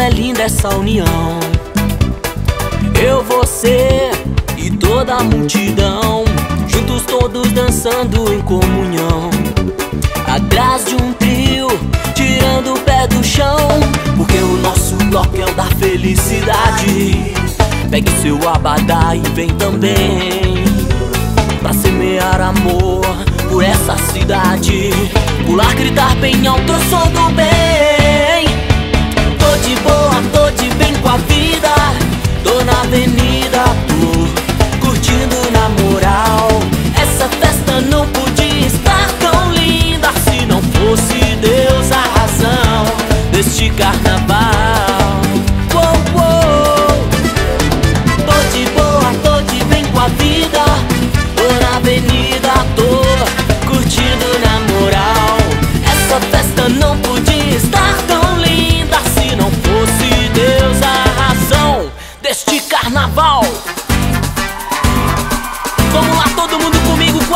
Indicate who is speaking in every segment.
Speaker 1: Como é linda essa união. Eu, você e toda a multidão, juntos todos dançando em comunhão. Atrás de um trio, tirando o pé do chão, porque o nosso bloco é o da felicidade. Pegue seu abadá e vem também pra semear amor por essa cidade. Pular, gritar bem alto, eu sou do bem.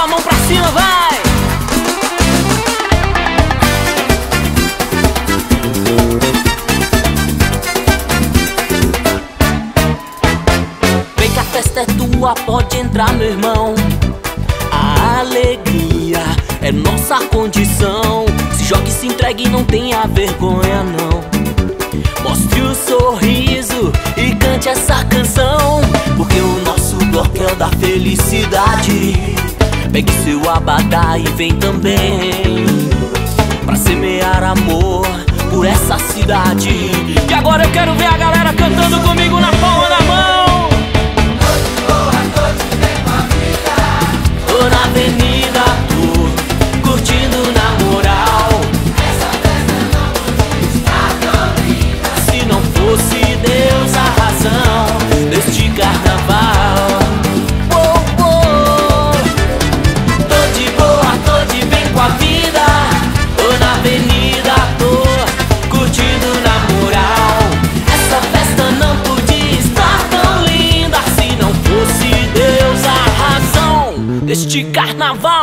Speaker 1: A mão pra cima, vai! Vem que a festa é tua, pode entrar, meu irmão. A alegria é nossa condição. Se jogue, se entregue, não tenha vergonha, não. Mostre o sorriso e cante essa canção. Porque o nosso bloco é o da felicidade. Pegue seu abadá e vem também. Pra semear amor por essa cidade. E agora eu quero ver a galera cantando comigo deste carnaval.